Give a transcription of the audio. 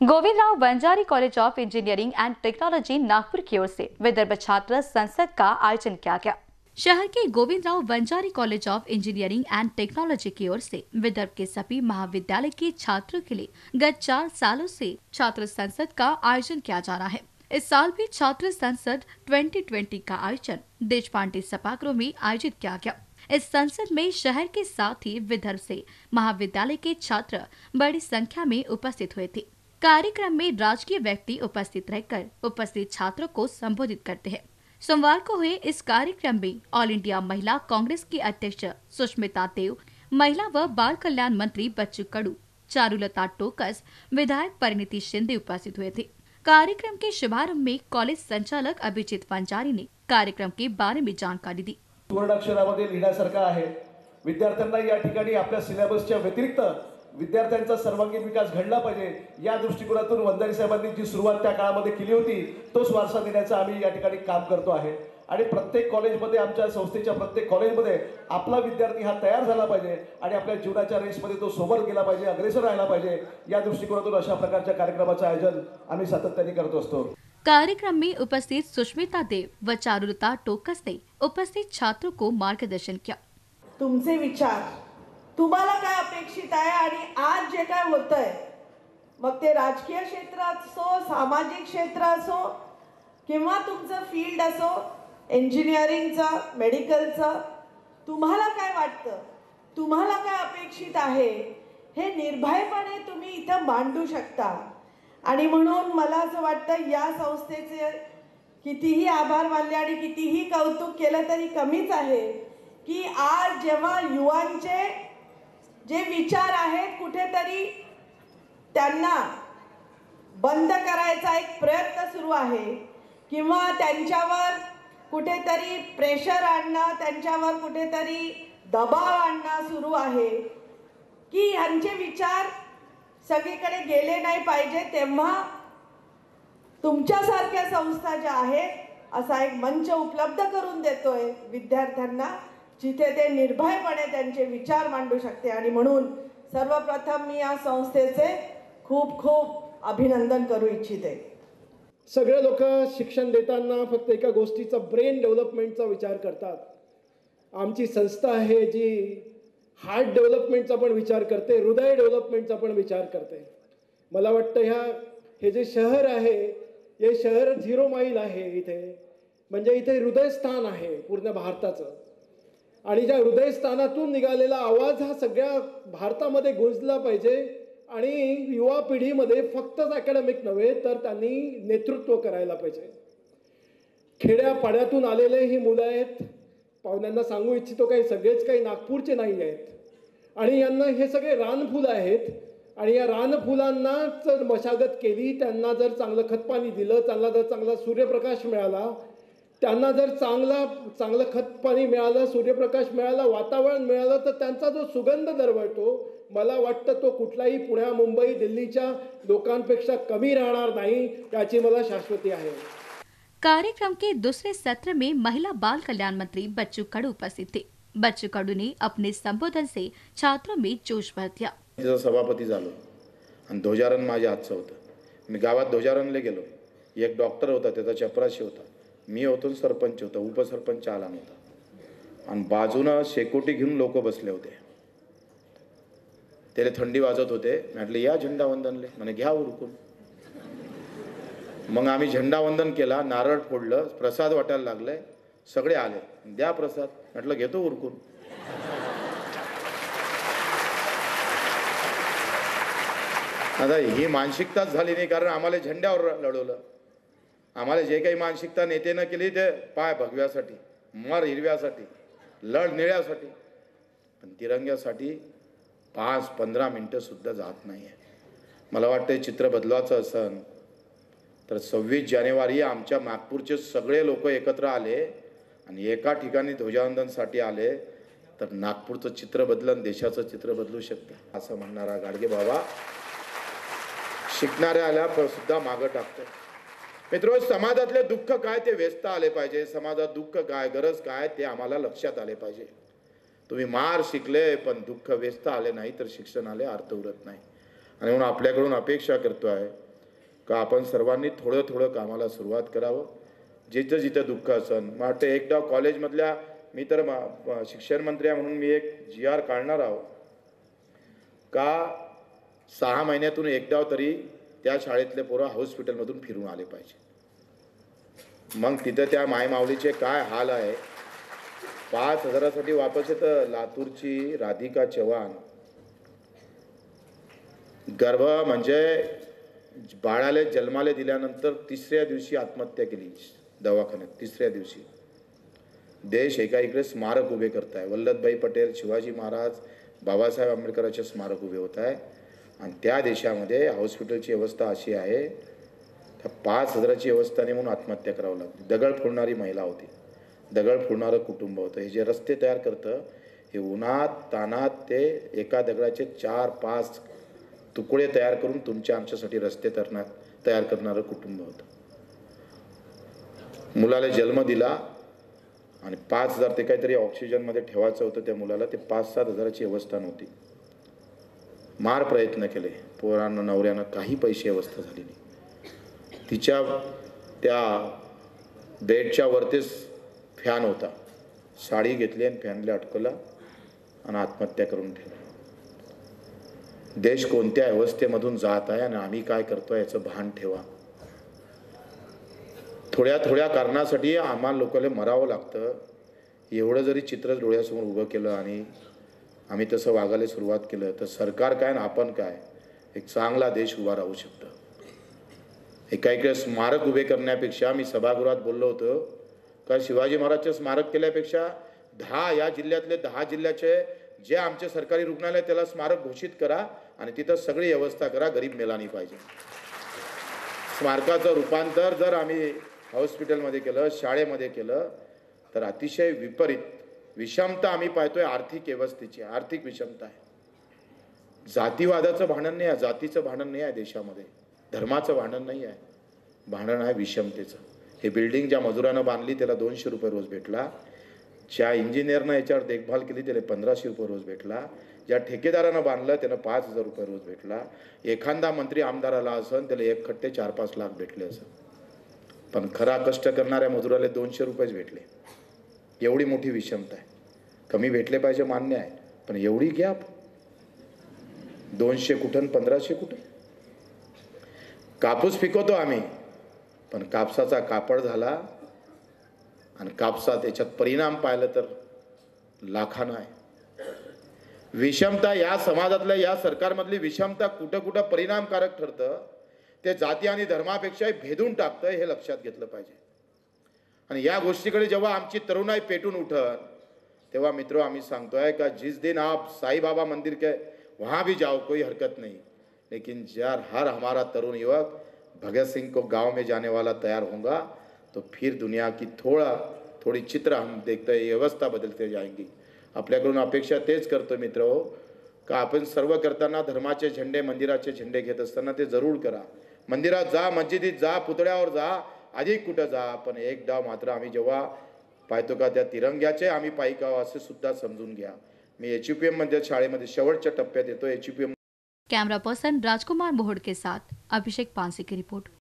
Govindrao Banjari college of engineering and technology Nagpur की ओर से। विदर्भ छात्र संसद का आयोजन किया गया। शहर के Govindrao Banjari college of engineering and technology की ओर से विदर्भ के सभी महाविद्यालय के छात्रों के लिए गत चार सालों से छात्र संसद का आयोजन किया जा रहा है। इस साल भी छात्र संसद 2020 का आयोजन देश पांडे सभागृह में आयोजित किया गया। इस संसद में शहर के साथ ही विदर्भ से महाविद्यालय के छात्र बड़ी संख्या में उपस्थित हुए थे। कार्यक्रम में राजकीय व्यक्ति उपस्थित रहकर उपस्थित छात्रों को संबोधित करते हैं। सोमवार को हुए इस कार्यक्रम में ऑल इंडिया महिला कांग्रेस की अध्यक्ष सुष्मिता देव, महिला व बाल कल्याण मंत्री बच्चू कडू, चारुलता टोकस, विधायक परिणीति शिंदे उपस्थित हुए थे। कार्यक्रम के शुभारंभ में कॉलेज संचालक अभिजीत पंजारी ने कार्यक्रम के बारे में जानकारी दी। सुवर्णाक्षरामध्ये लिहिण्यासारखं आहे। विद्यार्थ्यांना या ठिकाणी व्यतिरिक्त विद्यार्थ्यांचा सर्वांगीण विकास घडला पाहिजे. या दृष्टिकोनातून वंदारी साहेबांनी जी सुरुवात त्या काळामध्ये केली होती तोच वारसा देण्याचं आम्ही या ठिकाणी काम करतो आहे. आणि प्रत्येक कॉलेजमध्ये आमच्या संस्थेच्या प्रत्येक कॉलेजमध्ये आपला विद्यार्थी हा तयार झाला पाहिजे आणि आपल्या जीवनाच्या रेसमध्ये तो सोबत गेला पाहिजे अग्रेसर राहिला पाहिजे. या दृष्टिकोनातून अशा प्रकारच्या कार्यक्रमाचं आयोजन आम्ही सातत्याने करत असतो. कार्यक्रम में उपस्थित सुष्मिता देव व चारुलता टोकस ने उपस्थित छात्रों को मार्गदर्शन किया। तुमचे विचार तुम्हाला काय अपेक्षित आहे आणि आज जे काय होतंय मग ते राजकीय क्षेत्र असो सामाजिक क्षेत्र असो किंवा तुमचं फील्ड असो इंजिनिअरिंगचं मेडिकलचं तुम्हाला काय वाटतं? तुम्हाला काय अपेक्षित आहे? हे निर्भयपणे तुम्ही इथं मांडू शकता. आणि म्हणून मला असं वाटतं या संस्थेचे कितीही आभार मानले आणि कितीही कौतुक केलं तरी कमीच आहे की आज जेव्हा युवांचे जे विचार आहेत कुठेतरी त्यांना बंद करायचा एक प्रयत्न सुरू आहे. किंवा त्यांच्यावर कुठेतरी प्रेशर आणणं त्यांच्यावर कुठेतरी दबाव आणणं सुरू आहे. की ह्यांचे विचार सगळीकडे गेले नाही पाहिजे तेव्हा तुमच्यासारख्या संस्था ज्या आहेत असा एक मंच उपलब्ध करून देतोय विद्यार्थ्यांना. जिथे ते निर्भयपणे त्यांचे विचार मांडू शकते. आणि म्हणून सर्वप्रथम मी या संस्थेचे खूप खूप अभिनंदन करू इच्छिते. सगळे लोक शिक्षण देताना फक्त एका गोष्टीचा ब्रेन डेव्हलपमेंटचा विचार करतात. आमची संस्था आहे जी हार्ट डेव्हलपमेंटचा पण विचार करते हृदय डेव्हलपमेंटचा पण विचार करते. मला वाटतं ह्या हे जे शहर आहे हे शहर झिरो माईल आहे इथे. म्हणजे इथे हृदयस्थान आहे पूर्ण भारताचं. आणि ज्या हृदयस्थानातून निघालेला आवाज हा सगळ्या भारतामध्ये गुंजला पाहिजे. आणि युवा पिढीमध्ये फक्तच अकॅडमिक नव्हे तर त्यांनी नेतृत्व करायला पाहिजे. खेड्यापाड्यातून आलेले ही मुलं आहेत. पाहुण्यांना सांगू इच्छितो काही सगळेच काही नागपूरचे नाही आहेत. आणि यांना हे सगळे रानफुलं आहेत. आणि या रानफुलांना जर मशागत केली त्यांना जर चांगलं खतपाणी दिलं त्यांना जर चांगला सूर्यप्रकाश मिळाला त्यांना जर चांगला चांगलं खतपाणी मिळालं सूर्यप्रकाश मिळाला वातावरण मिळालं तर त्यांचा जो सुगंध दरवळतो मला वाटतं तो कुठलाही पुण्या मुंबई दिल्लीच्या लोकांपेक्षा कमी राहणार नाही याची मला शाश्वती आहे. कार्यक्रम के दूसरे सत्र में महिला बाल कल्याण मंत्री बच्चू कडू उपस्थित थे। बच्चू कडू ने अपने संबोधन से छात्रों में जोश भर दिया। तिचा सभापती झालो आणि ध्वजारण माझ्या हातचं होतं. मी गावात ध्वजारणला गेलो. एक डॉक्टर होता त्याचा चपराशी होता. मी होतो सरपंच होतो उपसरपंच आला नव्हता आणि बाजूनं शेकोटी घेऊन लोक बसले होते. त्याला थंडी वाजत होते. म्हटले या झेंडावंदनले म्हणे घ्या उरकून. मग आम्ही झेंडावंदन केला नारळ फोडलं प्रसाद वाटायला लागले सगळे आले. द्या प्रसाद. म्हटलं घेतो उरकून. आता ही मानसिकताच झाली नाही कारण आम्हाला झेंड्यावर लढवलं. आम्हाला जे काही मानसिकता नेत्यानं केली ते पाय भगव्यासाठी मर हिरव्यासाठी लढ निळ्यासाठी. पण तिरंग्यासाठी पाच पंधरा मिनटं सुद्धा जात नाही आहे मला वाटतं चित्र बदलवायचं असन तर सव्वीस जानेवारी आमच्या नागपूरचे सगळे लोक एकत्र आले आणि एका ठिकाणी ध्वजावंदनसाठी आले तर नागपूरचं चित्र बदलन देशाचं चित्र बदलू शकतं असं म्हणणारा गाडगे बाबा शिकणाऱ्याला पण सुद्धा मागं टाकतो मित्र समाजातले दुःख काय? ते व्यस्त आले पाहिजे. समाजात दुःख काय गरज काय? ते आम्हाला लक्षात आले पाहिजे. तुम्ही मार शिकले पण दुःख व्यस्त आले नाही तर शिक्षणाले अर्थ उरत नाही. आणि म्हणून आपल्याकडून अपेक्षा करतो आहे का आपण सर्वांनी थोडं थोडं कामाला सुरुवात करावं. जिथं जिथं दुःख असन. मला वाटतं एकदा कॉलेजमधल्या मी तर शिक्षण मंत्री आहे म्हणून मी एक जी आर काढणार आहो. का सहा महिन्यातून एकदा तरी त्या शाळेतले पोरं हॉस्पिटलमधून फिरून आले पाहिजे. मग तिथं त्या मायमावलीचे काय हाल आहे? पाच हजारासाठी वापस येतं लातूरची राधिका चव्हाण. गर्भ म्हणजे बाळाले जन्माले दिल्यानंतर तिसऱ्या दिवशी आत्महत्या केली दवाखान्यात तिसऱ्या दिवशी. देश एका इकडे स्मारक उभे करत आहे वल्लभभाई पटेल शिवाजी महाराज बाबासाहेब आंबेडकरांचे स्मारक उभे होत आहे आणि त्या देशामध्ये हॉस्पिटलची व्यवस्था अशी आहे त्या पाच हजाराची अवस्था नाही म्हणून आत्महत्या करावं लागते. दगड फोडणारी महिला होती. दगड फोडणारं कुटुंब होतं. हे जे रस्ते तयार करतं हे उन्हात तानात ते एका दगडाचे चार पाच तुकडे तयार करून तुमच्या आमच्यासाठी रस्ते तरणार तयार करणारं कुटुंब होतं. मुलाला जन्म दिला आणि पाच हजार ते काहीतरी ऑक्सिजनमध्ये ठेवायचं होतं त्या मुलाला ते पाच सात हजाराची व्यवस्था नव्हती. मार प्रयत्न केले. पोरांना नवऱ्यानं काही पैसे अवस्था झाली नाही. तिच्या त्या बेडच्या वरतीच फॅन होता. साडी घेतली आणि फॅनला अटकला आणि आत्महत्या करून ठेवली. देश कोणत्या अवस्थेमधून जात आहे आणि आम्ही काय करतोय याचं भान ठेवा. थोड्या थोड्या कारणासाठी आम्हाला लोकांना मरावं लागतं. एवढं जरी चित्र डोळ्यासमोर उभं केलं आणि आम्ही तसं वागायला सुरुवात केलं तर सरकार काय आणि आपण काय एक चांगला देश उभा राहू शकतं. एका इकडे स्मारक उभे करण्यापेक्षा मी सभागृहात बोललो होतो का शिवाजी महाराजचे स्मारक केल्यापेक्षा दहा या जिल्ह्यातले दहा जिल्ह्याचे जे आमचे सरकारी रुग्णालय त्याला स्मारक घोषित करा आणि तिथं सगळी व्यवस्था करा गरीब मेलानी पाहिजे. स्मारकाचं रूपांतर जर आम्ही हॉस्पिटलमध्ये केलं शाळेमध्ये केलं तर अतिशय विपरीत विषमता आम्ही पाहतोय आर्थिक व्यवस्थेची आर्थिक विषमता आहे. जातीवादाचं भांडण नाही आहे जातीचं भांडण नाही आहे देशामध्ये. धर्माचं भांडण नाही आहे. भांडण आहे विषमतेचं. हे बिल्डिंग ज्या मजुरानं बांधली त्याला दोनशे रुपये रोज भेटला. ज्या इंजिनियरनं याच्यावर देखभाल केली त्याला पंधराशे रुपये रोज भेटला. ज्या ठेकेदारानं बांधलं त्यानं पाच हजार रुपये रोज भेटला. एखादा मंत्री आमदाराला असन त्याला एक खट्टे चार पाच लाख भेटले असं. पण खरा कष्ट करणाऱ्या मजुराला दोनशे रुपयेच भेटले. एवढी मोठी विषमता आहे. कमी भेटले पाहिजे मान्य आहे पण एवढी गॅप दोनशे कुठं पंधराशे कुठं? कापूस पिकवतो आम्ही पण कापसाचा कापड झाला आणि कापसात याच्यात परिणाम पाहिलं तर लाखानं आहे. विषमता या समाजातल्या या सरकारमधली विषमता कुठं कुठं परिणामकारक ठरतं ते जाती आणि धर्मापेक्षाही भेदून टाकतं हे लक्षात घेतलं पाहिजे. आणि या गोष्टीकडे जेव्हा आमची तरुणाई पेटून उठत तेव्हा मित्रों आम्ही सांगतोय का जिस दिन आप साई बाबा मंदिर के वहाँ भी जाओ कोई हरकत नहीं. लेकिन जर हर हमारा तरुण युवक भगत सिंह को गांव में जाने वाला तैयार होगा तो फिर दुनिया की थोड़ा थोडी चित्र हम देखते व्यवस्था बदलते जाएंगी. आपल्याकडून अपेक्षा तेच करतो मित्र हो का आपण सर्व करताना धर्माचे झेंडे मंदिराचे झेंडे घेत असताना ते जरूर करा. मंदिरात जा मस्जिदीत जा पुतळ्यावर जा अधिक कुठं जा पण एक डाव मात्र आम्ही जेव्हा पाहतो का त्या तिरंग्याचे आम्ही पायिका असे सुद्धा समजून घ्या. मी एच यू पी एम म्हणजे शाळेमध्ये शेवटच्या टप्प्यात येतो H U P M camera person Rajkumar Mohad के साथ. अभिषेक पांसे की रिपोर्ट.